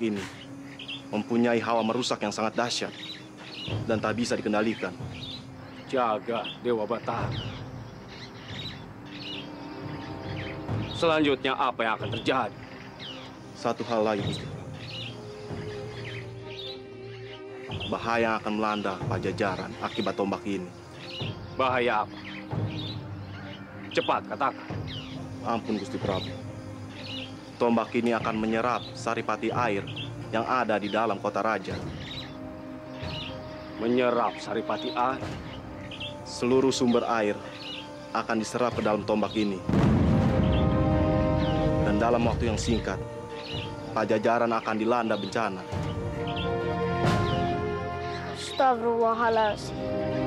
ini mempunyai hawa merusak yang sangat dahsyat dan tak bisa dikendalikan. Jaga Dewa Batara. Selanjutnya apa yang akan terjadi? Satu hal lagi, Gusti. Bahaya yang akan melanda Pajajaran akibat tombak ini. Bahaya apa? Cepat katakan. Ampun Gusti Prabu. Tombak ini akan menyerap saripati air yang ada di dalam kota raja. Menyerap saripati air. Seluruh sumber air akan diserap ke dalam tombak ini. Dan dalam waktu yang singkat, Pajajaran akan dilanda bencana. Astagfirullahaladzim.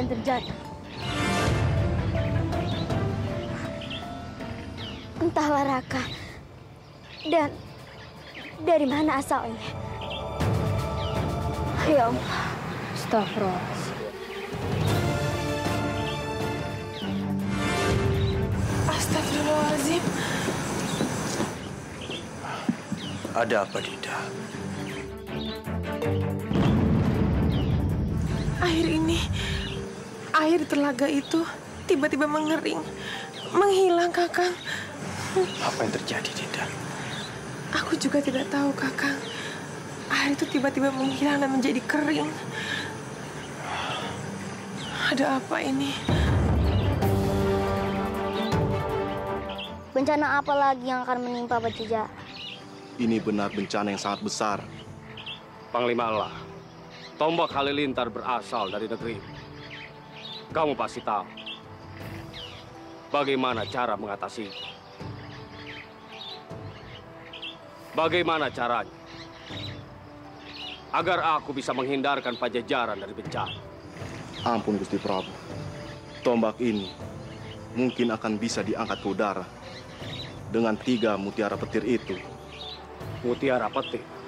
Yang terjadi? Entahlah Raka. Dan dari mana asalnya? Ya Allah. Astagfirullahaladzim. Astagfirullahaladzim. Ada apa, Dinda? Air ini, air telaga itu tiba-tiba mengering, menghilang, Kakang. Apa yang terjadi, Dinda? Aku juga tidak tahu, Kakang. Air itu tiba-tiba menghilang dan menjadi kering. Ada apa ini? Bencana apa lagi yang akan menimpa Pajajaran? Ini benar bencana yang sangat besar. Panglima Allah, tombak halilintar berasal dari negeri. Kamu pasti tahu bagaimana cara mengatasinya. Bagaimana caranya? Agar aku bisa menghindarkan pajajaran dari bencana. Ampun Gusti Prabu. Tombak ini mungkin akan bisa diangkat ke udara dengan tiga mutiara petir itu. Mutiara petir.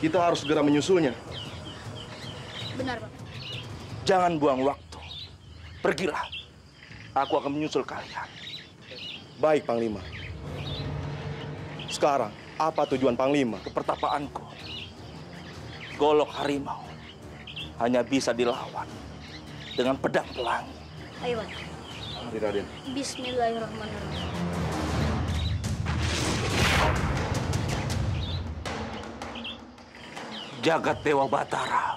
Kita harus segera menyusulnya. Benar, Pak. Jangan buang waktu. Pergilah. Aku akan menyusul kalian. Baik, Panglima. Sekarang, apa tujuan Panglima? Kepertapaanku. Golok harimau hanya bisa dilawan dengan pedang pelangi. Ayo, Pak. Raden. Bismillahirrahmanirrahim. Jagat Dewa Batara.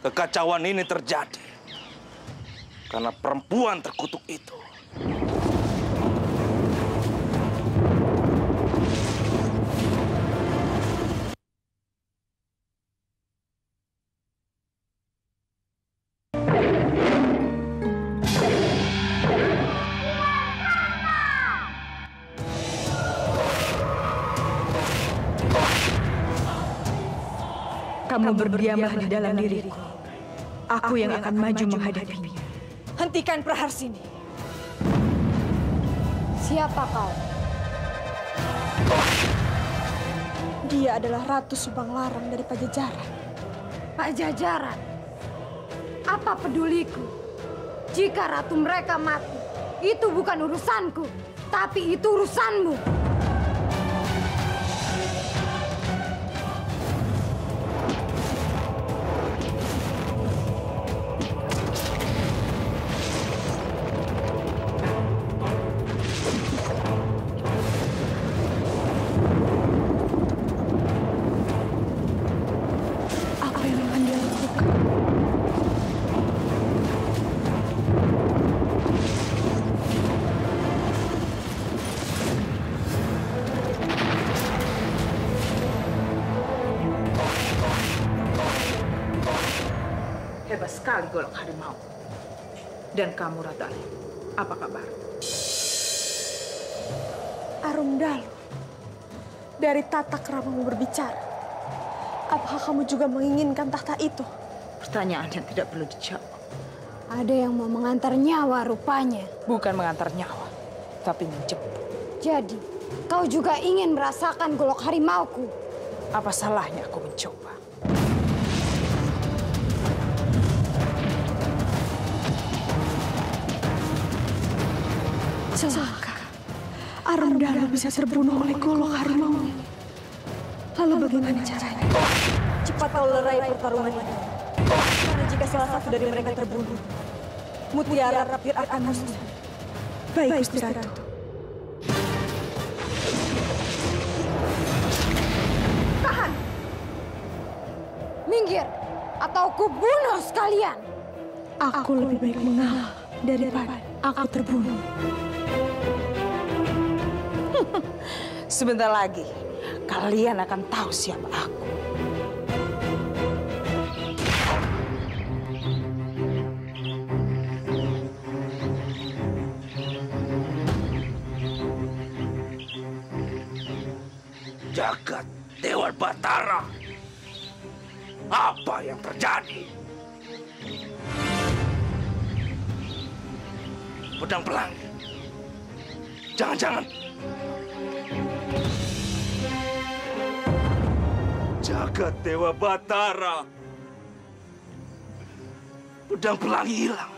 Kekacauan ini terjadi karena perempuan terkutuk itu. Kamu berdiamlah di dalam diriku. Aku yang akan maju menghadapinya. Hentikan Praharsini. Siapa kau? Dia adalah Ratu Subang Larang dari Pajajaran. Pajajaran. Apa peduliku? Jika ratu mereka mati, itu bukan urusanku, tapi itu urusanmu. Sekali golok harimau. Dan kamu, Ratali, apa kabar? Arumdalu. Dari tata keramamu berbicara. Apakah kamu juga menginginkan tahta itu? Pertanyaan yang tidak perlu dijawab. Ada yang mau mengantar nyawa rupanya. Bukan mengantar nyawa, tapi menjemput. Jadi, kau juga ingin merasakan golok harimauku. Apa salahnya aku mencoba? Arumdalu bisa terbunuh oleh golok harimau. Lalu bagaimana caranya? Cepat kau lerai pertarungan ini. Karena jika salah satu dari mereka terbunuh, Mutiara Rapir akan musnah. Baik, Gusti Ratu. Tahan! Minggir, atau ku bunuh sekalian. Aku lebih baik mengalah daripada aku terbunuh. Sebentar lagi, kalian akan tahu siapa aku. Jagat Dewa Batara. Apa yang terjadi? Pedang pelangi. Jangan-jangan. Jagat Dewa Batara. Pedang pelangi hilang.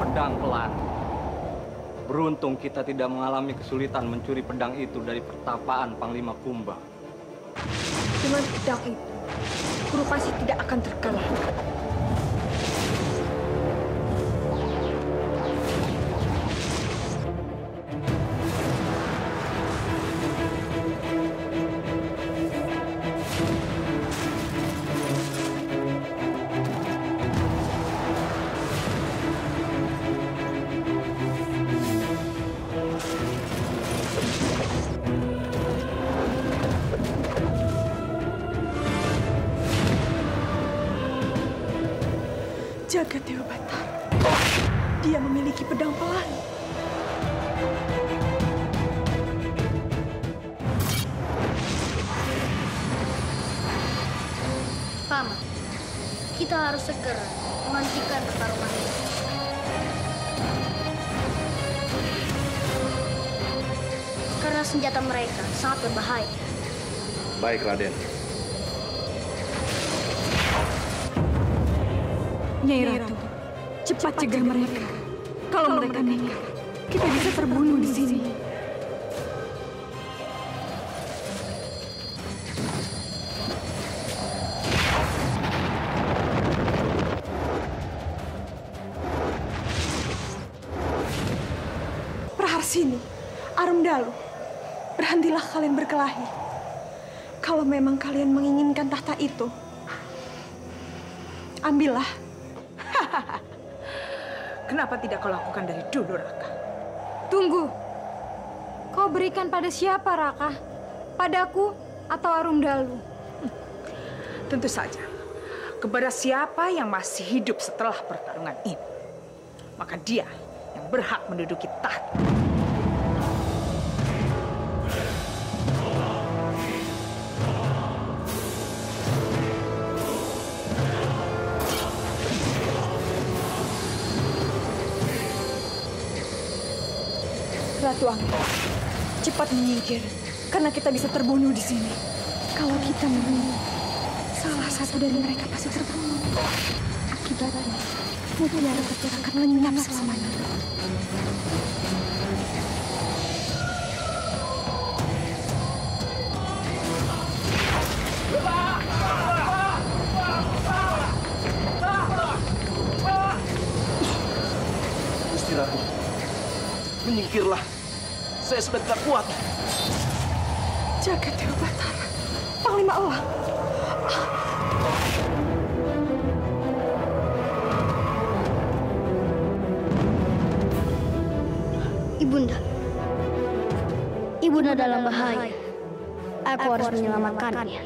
Pedang pelangi. Beruntung kita tidak mengalami kesulitan mencuri pedang itu dari pertapaan Panglima Kumbang. Dengan pedang itu, guru pasti tidak akan terkalahkan. Jagat Dewa Batara. Dia memiliki pedang pelangi. Paman, kita harus segera menghentikan pertarungan ini. Karena senjata mereka sangat berbahaya. Baik, Raden. Nyai Ratu, cepat cegah mereka. Kalau mereka nekat, kita bisa terbunuh di sini. Praharsini, Arumdalu, berhentilah kalian berkelahi. Kalau memang kalian menginginkan tahta itu, ambillah. Kenapa tidak kau lakukan dari dulu, Raka? Tunggu. Kau berikan pada siapa, Raka? Padaku atau Arumdalu? Tentu saja, kepada siapa yang masih hidup setelah pertarungan ini, maka dia yang berhak menduduki tahta. Ratu Angin, cepat menyingkir, karena kita bisa terbunuh di sini. Kalau kita membunuh, salah satu dari mereka pasti terbunuh. Akibatnya, mutiara kecil akan lenyap selamanya. Menyingkirlah. Saya sudah tidak kuat. Jaga Dewa Batara, Panglima Elang. Ibunda. Ibunda dalam bahaya. Aku harus menyelamatkannya.